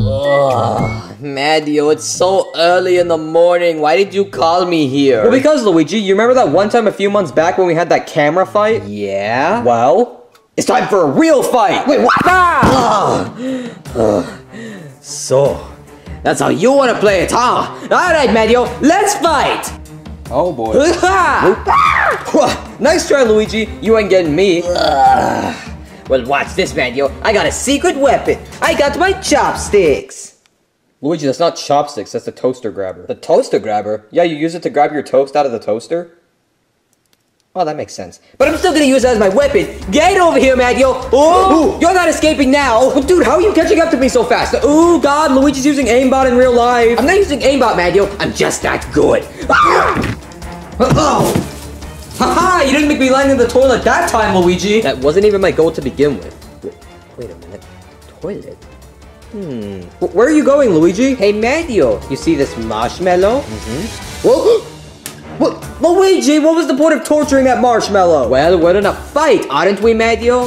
Ugh, Mario, it's so early in the morning. Why did you call me here? Well, because Luigi, you remember that one time a few months back when we had that camera fight? yeah? Well, it's time for a real fight. Wait, what? Ah! So, That's how you want to play it, huh? Alright, Mario, let's fight! oh boy. nice try, Luigi. You ain't getting me. Watch this, Mario. I got a secret weapon. I got my chopsticks. Luigi, that's not chopsticks. That's a toaster grabber. The toaster grabber? Yeah, you use it to grab your toast out of the toaster. Oh, that makes sense. But I'm still gonna use it as my weapon. Get over here, Mario. Oh, you're not escaping now. Oh, dude, how are you catching up to me so fast? Oh God, Luigi's using aimbot in real life. I'm not using aimbot, Mario. I'm just that good. Ah! Oh! Haha, you didn't make me land in the toilet that time, Luigi. That wasn't even my goal to begin with. Wait a minute. Toilet. Hmm. Wh- Where are you going, Luigi? Hey, Mario. You see this marshmallow? Mm-hmm. Whoa. What? Luigi, what was the point of torturing that marshmallow? Well, we're in a fight, aren't we, Mario?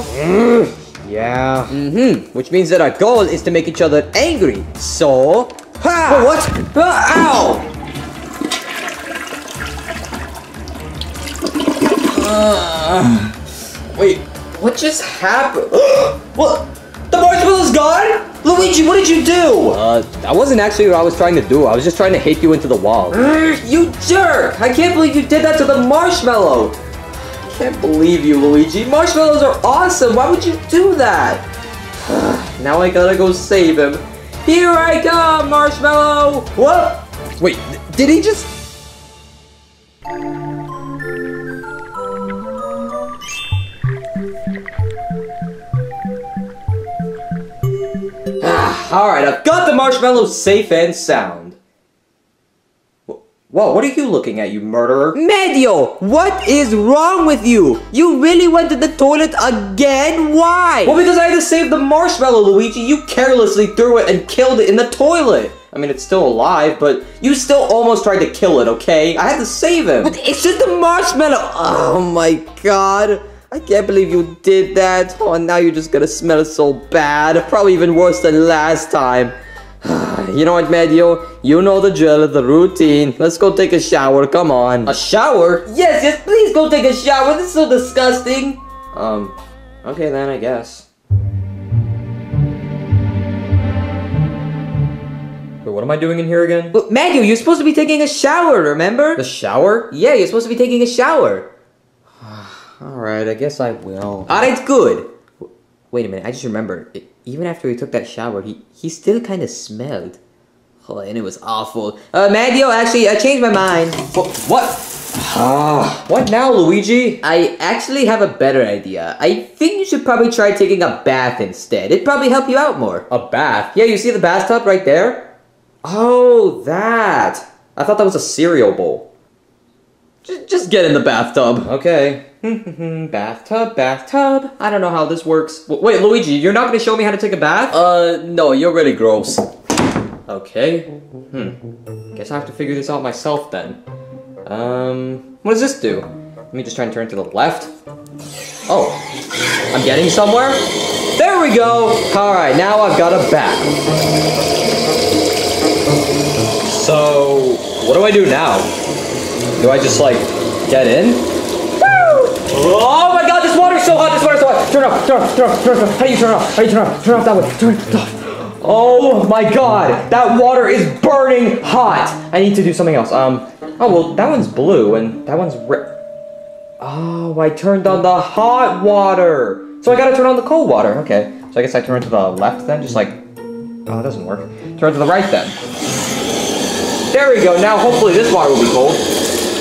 yeah. Mm-hmm. Which means that our goal is to make each other angry. So, ha! What? Ah, ow! Wait, what just happened? what? The marshmallow's gone? Luigi, what did you do? Uh, that wasn't actually what I was trying to do. I was just trying to hit you into the wall. you jerk! I can't believe you did that to the marshmallow. I can't believe you, Luigi. Marshmallows are awesome. Why would you do that? now I gotta go save him. Here I come, Marshmallow! What? Wait, did he just... Alright, I've got the marshmallow safe and sound. Wh- Whoa, what are you looking at, you murderer? Mario, what is wrong with you? You really went to the toilet again? Why? Well, because I had to save the marshmallow, Luigi. You carelessly threw it and killed it in the toilet. I mean, it's still alive, but you still almost tried to kill it, okay? I had to save him. But it's just a marshmallow. Oh my god. I can't believe you did that. Oh, now you're just gonna smell it so bad. Probably even worse than last time. You know what, Mario? You know the drill, the routine. Let's go take a shower, come on. A shower? Yes, yes, please go take a shower. This is so disgusting. Um, okay then, I guess. Wait, what am I doing in here again? But Mario, you're supposed to be taking a shower, remember? The shower? yeah, you're supposed to be taking a shower. Alright, I guess I will. Alright, good. Wait a minute, I just remembered. It, even after he took that shower, he, he still kind of smelled. Oh, and it was awful. Uh, Mario, actually, I changed my mind. What? What? Ah, what now, Luigi? I actually have a better idea. I think you should probably try taking a bath instead. It'd probably help you out more. A bath? Yeah, you see the bathtub right there? Oh, that. I thought that was a cereal bowl. Just, just get in the bathtub. Okay. bathtub, bathtub. I don't know how this works. Wait, Luigi, you're not gonna show me how to take a bath? Uh, no, you're really gross. Okay. Hmm. Guess I have to figure this out myself then. Um, what does this do? Let me just try and turn to the left. Oh, I'm getting somewhere? There we go! Alright, now I've got a bath. So, what do I do now? Do I just like get in? Oh my god, this water's so hot, this water's so hot! Turn off, turn off, turn off, turn off. How do you turn off? How do you turn off? Turn off that way, turn it off. Oh my god, that water is burning hot! I need to do something else. Um, oh well, that one's blue and that one's red. Oh, I turned on the hot water! So I gotta turn on the cold water, okay. So I guess I turn to the left then, just like, oh, it doesn't work. Turn to the right then. There we go, now hopefully this water will be cold.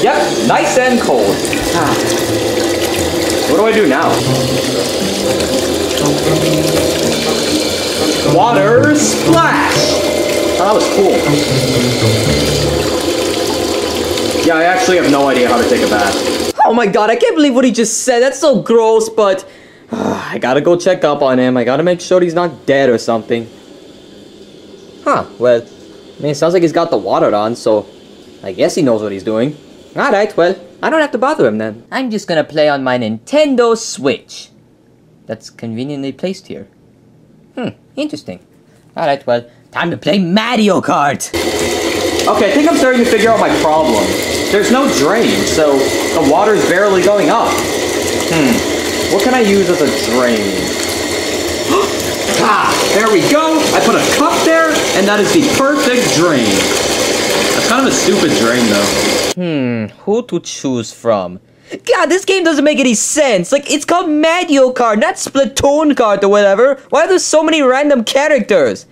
Yep, nice and cold. Ah. What do I do now? Water splash! Oh, that was cool. Yeah, I actually have no idea how to take a bath. Oh my god, I can't believe what he just said. That's so gross, but ah, I gotta go check up on him. I gotta make sure he's not dead or something. Huh, well, I mean, it sounds like he's got the water on, so I guess he knows what he's doing. Alright, well, I don't have to bother him then. I'm just gonna play on my Nintendo Switch. That's conveniently placed here. Hmm, interesting. Alright, well, Time to play Mario Kart. Okay, I think I'm starting to figure out my problem. There's no drain, so the water's barely going up. Hmm, what can I use as a drain? ah, there we go. I put a cup there, and that is the perfect drain. Kind of a stupid drain, though. Hmm, who to choose from? God, this game doesn't make any sense. Like, it's called Mario Kart, not Splatoon Kart or whatever. Why are there so many random characters?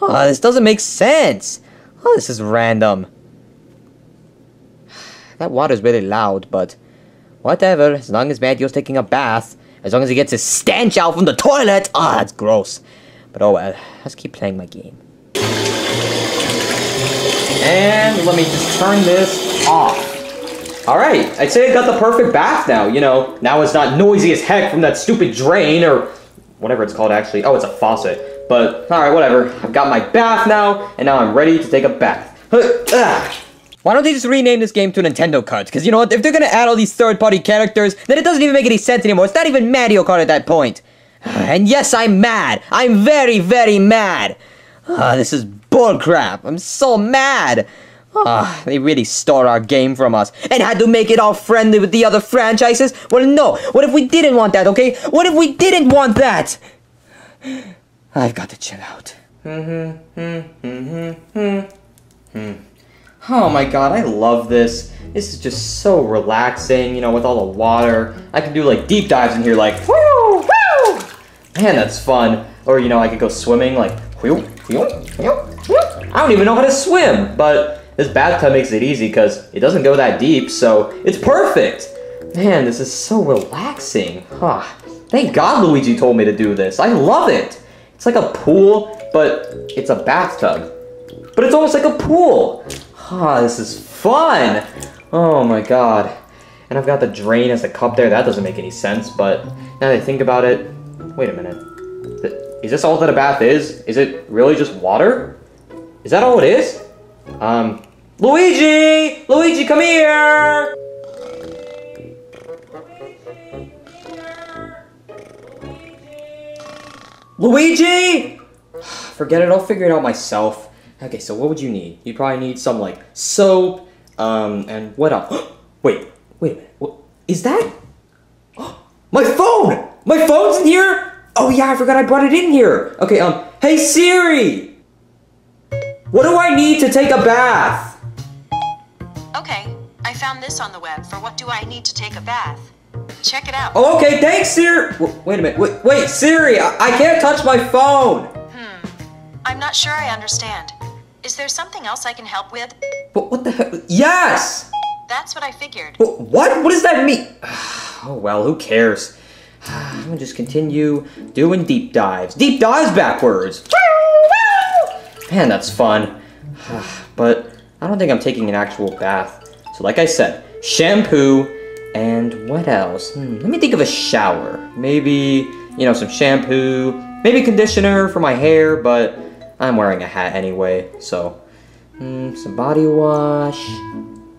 Oh, this doesn't make sense. Oh, this is random. That water's really loud, but whatever. As long as Matthew's taking a bath, as long as he gets his stench out from the toilet. Ah, oh, that's gross. But oh well, let's keep playing my game. And let me just turn this off. Alright, I'd say I got the perfect bath now. You know, now it's not noisy as heck from that stupid drain or whatever it's called actually. Oh, it's a faucet. But, alright, whatever. I've got my bath now, and now I'm ready to take a bath. Why don't they just rename this game to Nintendo Kart? Because you know what? If they're gonna add all these third-party characters, then it doesn't even make any sense anymore. It's not even Mario Kart at that point. And yes, I'm mad. I'm very, very mad. Uh, this is bullcrap. I'm so mad. Ah, they really stole our game from us and had to make it all friendly with the other franchises? Well, no. What if we didn't want that, okay? What if we didn't want that? I've got to chill out. Oh my god, I love this. This is just so relaxing, you know, with all the water. I can do like deep dives in here like, whoo, whoo! Man, that's fun. Or, you know, I could go swimming like, whoo. I don't even know how to swim, but this bathtub makes it easy because it doesn't go that deep, so it's perfect. Man, this is so relaxing. Huh. Thank God Luigi told me to do this. I love it. It's like a pool, but it's a bathtub. But it's almost like a pool. Ah, this is fun! Oh my god. And I've got the drain as a cup there. That doesn't make any sense, but now that I think about it... Wait a minute. Is this all that a bath is? Is it really just water? Is that all it is? Um, Luigi! Luigi, come here! Luigi! Forget it, I'll figure it out myself. Okay, so what would you need? You probably need some like soap, um, and what else? wait, wait a minute. What is that? My phone! My phone's in here? Oh yeah, I forgot I brought it in here. Okay, um, hey Siri! What do I need to take a bath? Okay, I found this on the web for what do I need to take a bath. Check it out. Oh, okay, thanks, Siri. W wait a minute. Wait, wait Siri, I, I can't touch my phone. Hmm. I'm not sure I understand. Is there something else I can help with? But what the heck? Yes! That's what I figured. What? What, what does that mean? Oh, well, who cares? I'm gonna just continue doing deep dives. Deep dives backwards! Man, that's fun. But I don't think I'm taking an actual bath. So like I said, shampoo, and what else? Hmm, let me think of a shower. Maybe, you know, some shampoo, maybe conditioner for my hair, but I'm wearing a hat anyway, so mm, some body wash.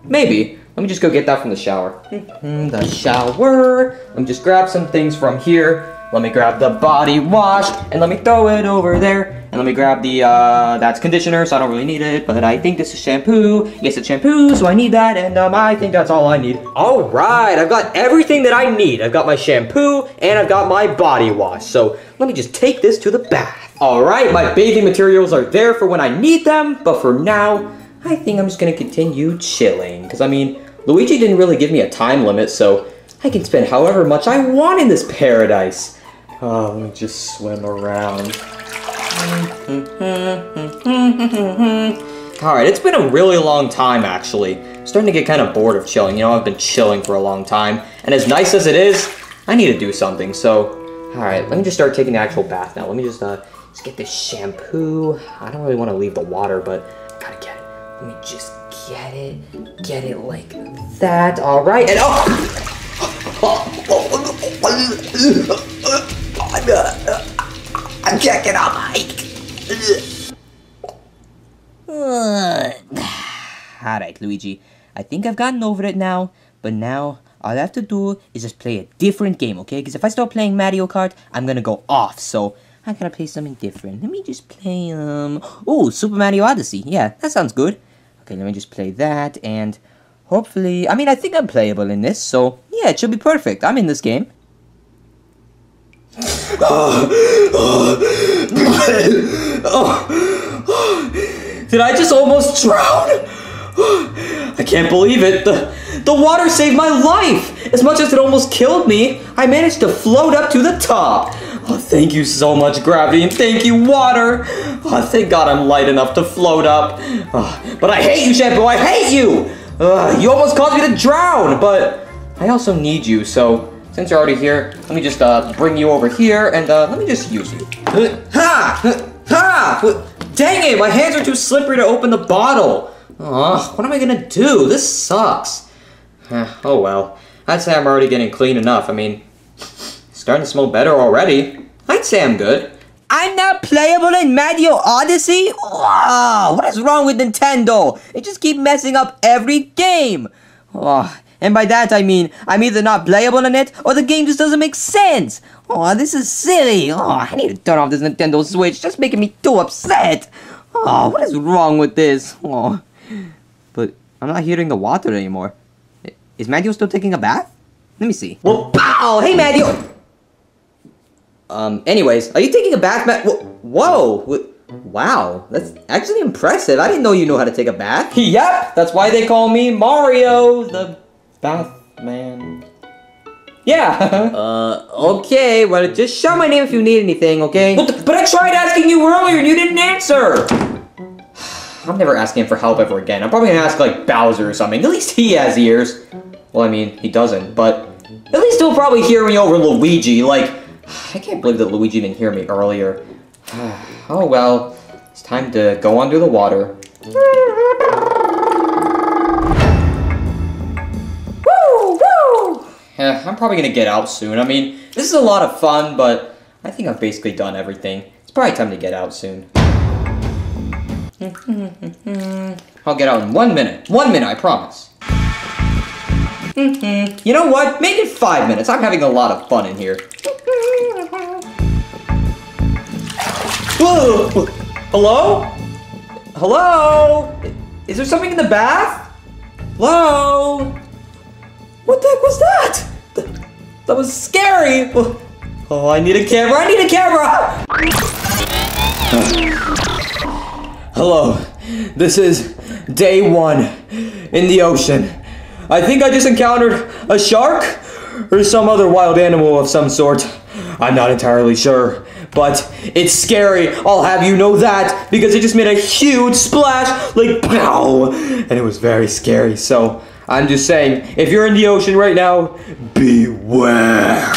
Maybe. Let me just go get that from the shower. Mm, the shower. Let me just grab some things from here. Let me grab the body wash and let me throw it over there. And let me grab the, uh, that's conditioner, so I don't really need it. But I think this is shampoo. Yes, it's shampoo, so I need that. And um, I think that's all I need. All right, I've got everything that I need. I've got my shampoo and I've got my body wash. So let me just take this to the bath. All right, my bathing materials are there for when I need them. But for now, I think I'm just gonna continue chilling. Because I mean, Luigi didn't really give me a time limit, so I can spend however much I want in this paradise. Oh, let me just swim around. Alright, it's been a really long time actually. I'm starting to get kind of bored of chilling. You know, I've been chilling for a long time. And as nice as it is, I need to do something. So, alright, let me just start taking the actual bath now. Let me just, uh, just get this shampoo. I don't really want to leave the water, but I gotta get it. Let me just get it. Get it like that. Alright, and oh! I'm checking out Alright, Luigi. I think I've gotten over it now, but now all I have to do is just play a different game, okay? Because if I start playing Mario Kart, I'm gonna go off. So I gotta play something different. Let me just play, um... Oh, Super Mario Odyssey. Yeah, that sounds good. Okay, let me just play that, and hopefully... I mean, I think I'm playable in this, so yeah, it should be perfect. I'm in this game. Did I just almost drown? I can't believe it. The, the water saved my life. As much as it almost killed me, I managed to float up to the top. Oh, thank you so much, gravity, and thank you, water. Oh, thank God I'm light enough to float up. Oh, but I hate you, Shampoo. I hate you. Ugh, you almost caused me to drown, but I also need you, so since you're already here, let me just uh, bring you over here and uh, let me just use you. Ha! Ha! Dang it, my hands are too slippery to open the bottle. Ugh, what am I gonna do? This sucks. oh well, I'd say I'm already getting clean enough. I mean, starting to smell better already. I'd say I'm good. I'm not playable in Mario Odyssey? Wow, what is wrong with Nintendo? They just keep messing up every game. Oh, and by that I mean, I'm either not playable in it, or the game just doesn't make sense. Oh, this is silly. Oh, I need to turn off this Nintendo Switch. Just making me too upset. Oh, what is wrong with this? Oh, but I'm not hearing the water anymore. Is Mario still taking a bath? Let me see. Well, pow! Hey, Mario! Um, anyways, are you taking a bath, Matt? Whoa! Wow, that's actually impressive. I didn't know you knew how to take a bath. yep, that's why they call me Mario, the bath man. Yeah. uh, okay. Well, just shout my name if you need anything, okay? But, but I tried asking you earlier and you didn't answer. I'm never asking him for help ever again. I'm probably gonna ask like Bowser or something. At least he has ears. Well, I mean, he doesn't, but at least he'll probably hear me over Luigi. Like, I can't believe that Luigi didn't hear me earlier. oh well, it's time to go under the water. Woo, woo! Yeah, I'm probably gonna get out soon. I mean, this is a lot of fun, but I think I've basically done everything. It's probably time to get out soon. I'll get out in one minute. One minute, I promise. Mm-hmm. you know what? Make it five minutes. I'm having a lot of fun in here. Hello? Hello? Is there something in the bath? Hello? What the heck was? That, that was scary. Oh, I need a camera. I need a camera. Hello. This is day one in the ocean. I think I just encountered a shark or some other wild animal of some sort. I'm not entirely sure, but it's scary. I'll have you know that because it just made a huge splash, like pow, and it was very scary. So I'm just saying, if you're in the ocean right now, beware.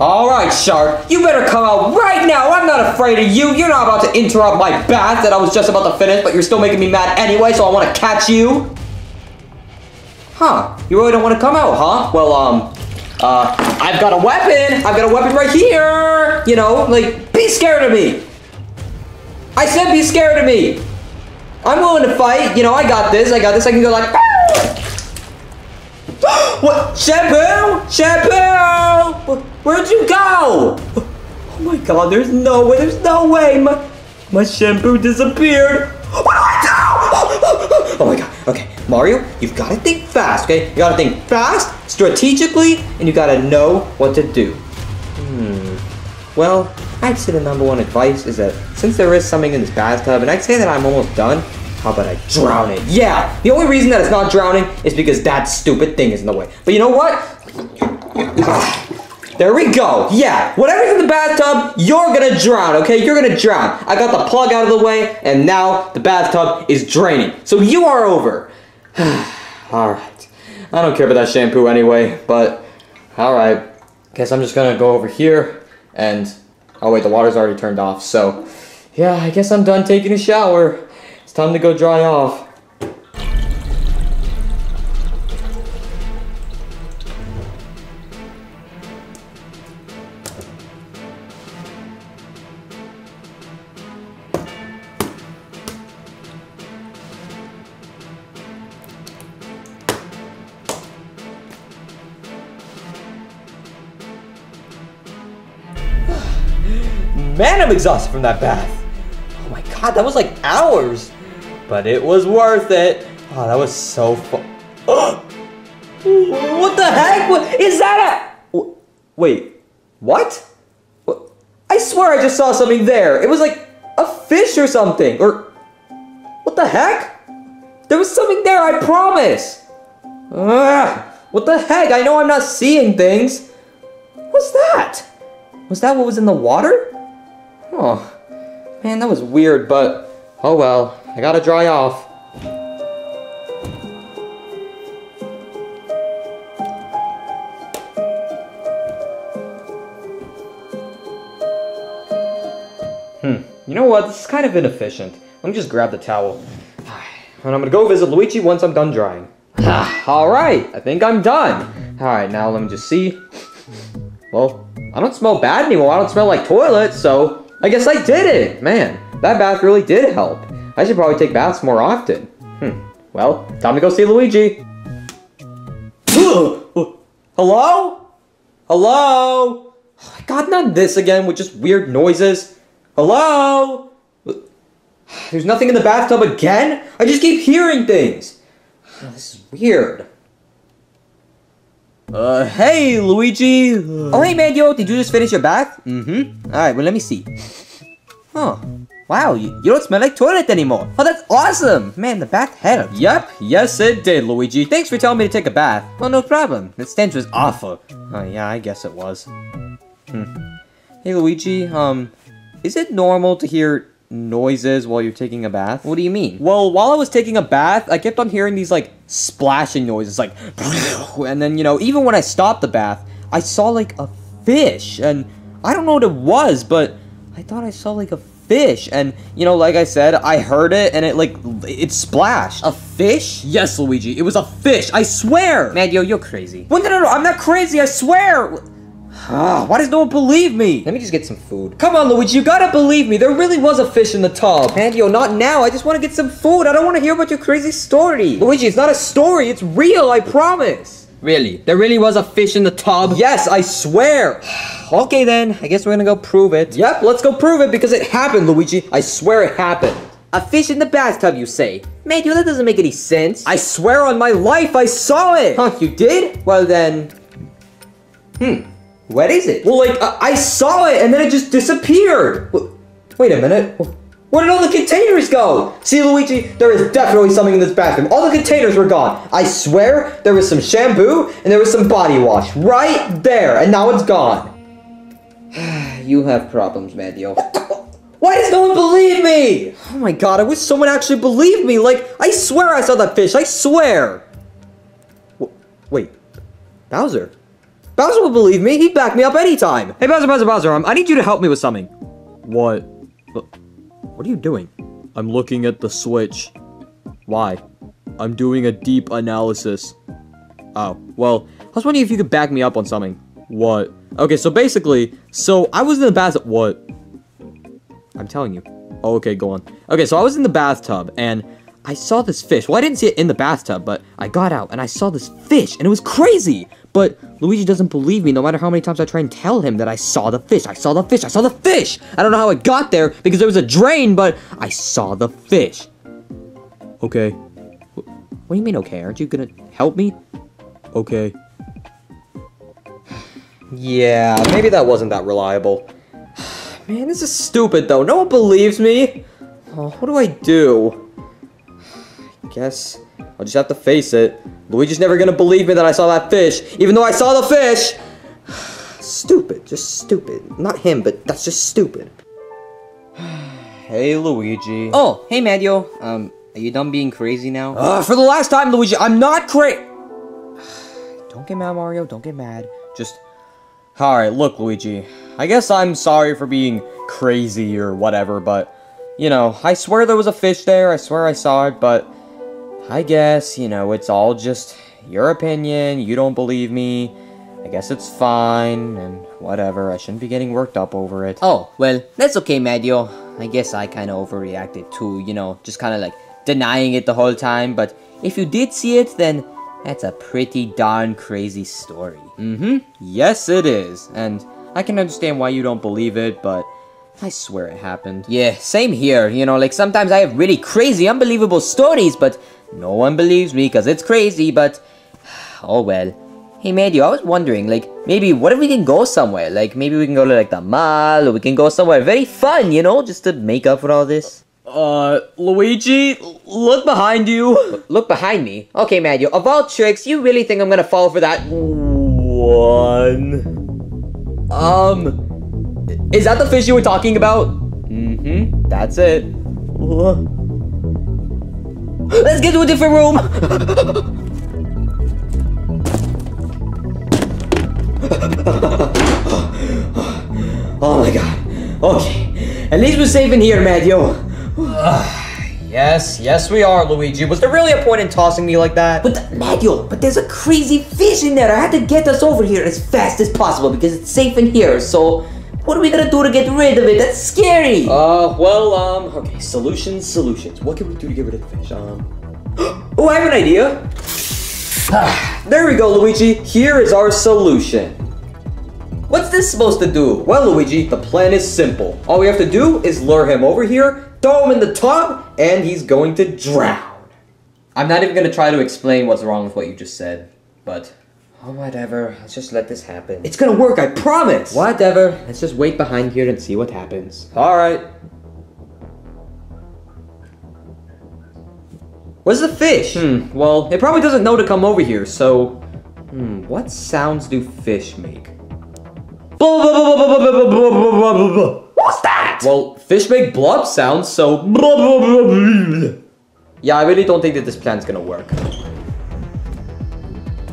All right, shark, you better come out right now. I'm not afraid of you. You're not about to interrupt my bath that I was just about to finish, but you're still making me mad anyway, so I want to catch you. Huh, you really don't want to come out, huh? Well, um, uh, I've got a weapon. I've got a weapon right here. You know, like, be scared of me. I said be scared of me. I'm willing to fight. You know, I got this. I got this. I can go like. what? Shampoo? Shampoo? Where'd you go? Oh my god, there's no way. There's no way. My, my shampoo disappeared. What do I do? Oh my god. Okay, Mario, you've got to think fast, okay? You got to think fast, strategically, and you got to know what to do. Hmm. Well, I'd say the number one advice is that since there is something in this bathtub, and I'd say that I'm almost done, how about I drown it? Yeah, the only reason that it's not drowning is because that stupid thing is in the way. But you know what? There we go. Yeah, whatever's in the bathtub, you're gonna drown, okay? You're gonna drown. I got the plug out of the way, and now the bathtub is draining. So you are over. alright. I don't care about that shampoo anyway, but alright. Guess I'm just gonna go over here and Oh wait, the water's already turned off, so yeah, I guess I'm done taking a shower. It's time to go dry off. Exhausted from that bath. Oh my god, that was like hours. But it was worth it. Oh, that was so fun. what the heck? What, is that a... Wait, what? I swear I just saw something there. It was like a fish or something. Or... What the heck? There was something there, I promise. Ugh, what the heck? I know I'm not seeing things. What's that? Was that what was in the water? Oh, man, that was weird, but oh well. I gotta dry off. Hmm, you know what? This is kind of inefficient. Let me just grab the towel. And I'm gonna go visit Luigi once I'm done drying. Alright, I think I'm done. Alright, now let me just see. Well, I don't smell bad anymore. I don't smell like toilet, so I guess I did it. Man, that bath really did help. I should probably take baths more often. Hmm. Well, time to go see Luigi. Hello? Hello? God, not this again with just weird noises. Hello? There's nothing in the bathtub again? I just keep hearing things. This is weird. Uh, hey, Luigi. Oh, hey, Mario. Did you just finish your bath? Mm-hmm. All right, well, let me see. Oh, wow, you, you don't smell like toilet anymore. Oh, that's awesome. Man, the bath helped. Yep, yes it did, Luigi. Thanks for telling me to take a bath. Oh, no problem. The stench was awful. Oh, yeah, I guess it was. Hmm. Hey, Luigi, um, is it normal to hear noises while you're taking a bath? What do you mean? Well, while I was taking a bath, I kept on hearing these like splashing noises, like, and then you know, even when I stopped the bath, I saw like a fish, and I don't know what it was, but I thought I saw like a fish, and you know, like I said, I heard it, and it like it splashed. A fish? Yes, Luigi, it was a fish. I swear. Mario, you're crazy. Well, no, no, no, I'm not crazy. I swear. Ah, why does no one believe me? Let me just get some food. Come on, Luigi, you gotta believe me. There really was a fish in the tub. Mario, not now. I just want to get some food. I don't want to hear about your crazy story. Luigi, it's not a story. It's real, I promise. Really? There really was a fish in the tub? Yes, I swear. okay then, I guess we're gonna go prove it. Yep, let's go prove it because it happened, Luigi. I swear it happened. A fish in the bathtub, you say? Mario, that doesn't make any sense. I swear on my life I saw it. Huh, you did? Well then... Hmm. What is it? Well, like, I, I saw it and then it just disappeared. Wait, a minute. Where did all the containers go? See, Luigi, there is definitely something in this bathroom. All the containers were gone. I swear there was some shampoo and there was some body wash right there, and now it's gone. you have problems, Mario. Why does no one believe me? Oh my god, I wish someone actually believed me. Like, I swear I saw that fish. I swear. W wait, Bowser. Bowser will believe me. He'd back me up anytime. Hey, Bowser, Bowser, Bowser, um, I need you to help me with something. What? What are you doing? I'm looking at the switch. Why? I'm doing a deep analysis. Oh, well, I was wondering if you could back me up on something. What? Okay, so basically, so I was in the bath. What? I'm telling you. Oh, okay, go on. Okay, so I was in the bathtub and I saw this fish. Well, I didn't see it in the bathtub, but I got out and I saw this fish and it was crazy. But Luigi doesn't believe me no matter how many times I try and tell him that I saw the fish. I saw the fish. I saw the fish. I don't know how it got there because there was a drain, but I saw the fish. Okay. What do you mean, okay? Aren't you gonna help me? Okay. Yeah, maybe that wasn't that reliable. Man, this is stupid though. No one believes me. Oh, what do I do? I guess I'll just have to face it. Luigi's never gonna believe me that I saw that fish, even though I saw the fish! stupid, just stupid. Not him, but that's just stupid. hey, Luigi. Oh, hey, Mario. Um, are you done being crazy now? Uh, for the last time, Luigi, I'm not crazy! Don't get mad, Mario. Don't get mad. Just... Alright, look, Luigi. I guess I'm sorry for being crazy or whatever, but... You know, I swear there was a fish there. I swear I saw it, but... I guess, you know, it's all just your opinion. You don't believe me. I guess it's fine, and whatever. I shouldn't be getting worked up over it. Oh, well, that's okay, Mario. I guess I kind of overreacted too, you know, just kind of like denying it the whole time. But if you did see it, then that's a pretty darn crazy story. Mm-hmm. Yes, it is. And I can understand why you don't believe it, but I swear it happened. Yeah, same here. You know, like sometimes I have really crazy, unbelievable stories, but no one believes me because it's crazy, but oh well. Hey, Matthew, I was wondering, like, maybe what if we can go somewhere? Like, maybe we can go to, like, the mall, or we can go somewhere very fun, you know, just to make up for all this. Uh, Luigi, look behind you. Look behind me. Okay, Matthew, of all tricks, you really think I'm gonna fall for that? One. Um, is that the fish you were talking about? Mm-hmm, that's it. Let's get to a different room! Oh my god. Okay. At least we're safe in here, Matthew. yes, yes we are, Luigi. Was there really a point in tossing me like that? But the, Matthew, but there's a crazy fish in there. I had to get us over here as fast as possible because it's safe in here. So, what are we gonna do to get rid of it? That's scary. Uh, well, um, okay. Solutions, solutions. What can we do to get rid of the fish? Um. Oh, I have an idea. there we go, Luigi. Here is our solution. What's this supposed to do? Well, Luigi, the plan is simple. All we have to do is lure him over here, throw him in the tub, and he's going to drown. I'm not even gonna try to explain what's wrong with what you just said, but oh, whatever. Let's just let this happen. It's gonna work, I promise. Whatever. Let's just wait behind here and see what happens. All right. Where's the fish? Hmm, well, it probably doesn't know to come over here, so... Hmm, what sounds do fish make? What's that? Well, fish make blub sounds, so... Yeah, I really don't think that this plan's gonna work.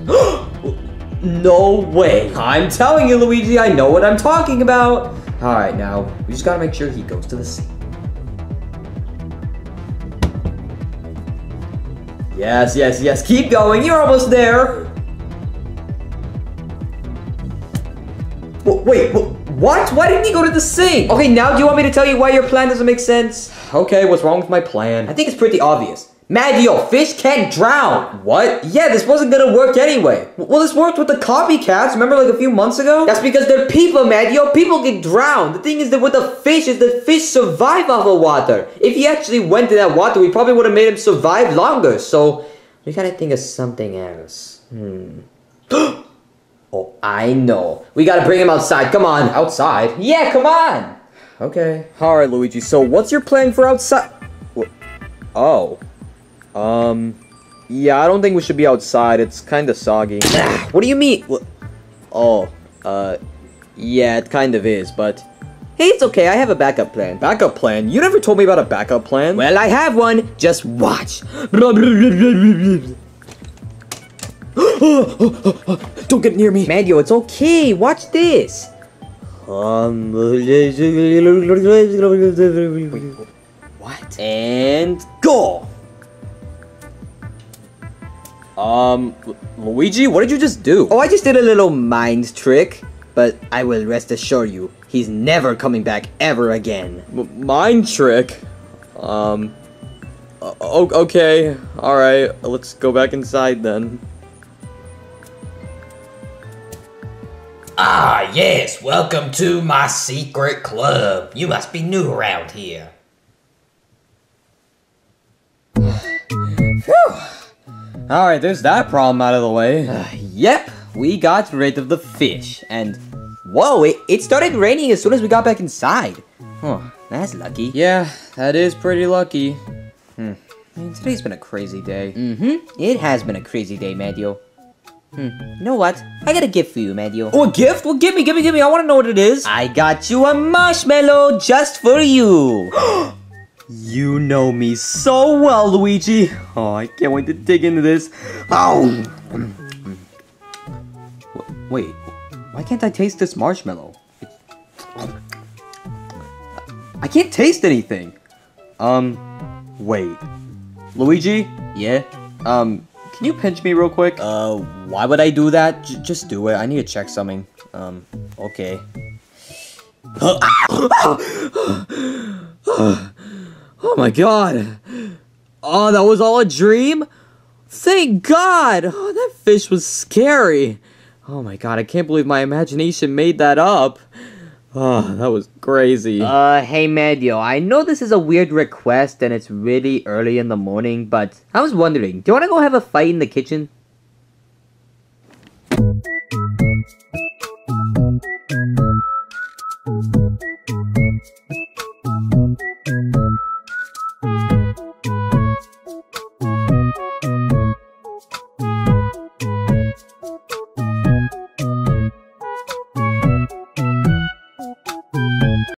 no way! I'm telling you, Luigi, I know what I'm talking about! Alright, now, we just gotta make sure he goes to the sea. Yes, yes, yes, keep going, you're almost there! Wait, wh- what? Why didn't he go to the sea? Okay, now do you want me to tell you why your plan doesn't make sense? Okay, what's wrong with my plan? I think it's pretty obvious. Madio, fish can't drown. What? Yeah, this wasn't gonna work anyway. Well, this worked with the copycats, remember like a few months ago? That's because they're people, Madio. People get drowned. The thing is that with the fish is the fish survive off of water. If he actually went to that water, we probably would have made him survive longer. So we gotta think of something else. Hmm. oh, I know. We gotta bring him outside. Come on. Outside? Yeah, come on. Okay. Alright, Luigi, so what's your plan for outside? Oh. Um. Yeah, I don't think we should be outside. It's kinda soggy. What do you mean? Oh. Uh. Yeah, it kind of is, but. Hey, it's okay. I have a backup plan. Backup plan? You never told me about a backup plan. Well, I have one. Just watch. don't get near me. Madio, it's okay. Watch this. Um. What? And go. Um, Lu- Luigi, what did you just do? Oh, I just did a little mind trick. But I will rest assure you, he's never coming back ever again. M- mind trick. Um. okay. All right. Let's go back inside then. Ah, yes, welcome to my secret club. You must be new around here. All right. There's that problem out of the way. Yep, we got rid of the fish. And whoa, it, it started raining as soon as we got back inside. Huh, that's lucky. yeah, that is pretty lucky. Hmm. I mean, today's been a crazy day. Mm-hmm. It has been a crazy day, Madio. Hmm. You know what? I got a gift for you, Madio. Oh, a gift? Well, give me, give me, give me. I want to know what it is. I got you a marshmallow just for you. You know me so well, Luigi. Oh, I can't wait to dig into this. Oh. Wait, why can't I taste this marshmallow? I can't taste anything. Um, wait. Luigi? Yeah? Um, can you pinch me real quick? Uh, why would I do that? J- just do it. I need to check something. Um, okay. Oh my god. Oh, that was all a dream? Thank God. Oh, that fish was scary. Oh my god, I can't believe my imagination made that up. Oh, that was crazy. Uh, hey Mario, I know this is a weird request and it's really early in the morning, but I was wondering, do you want to go have a fight in the kitchen?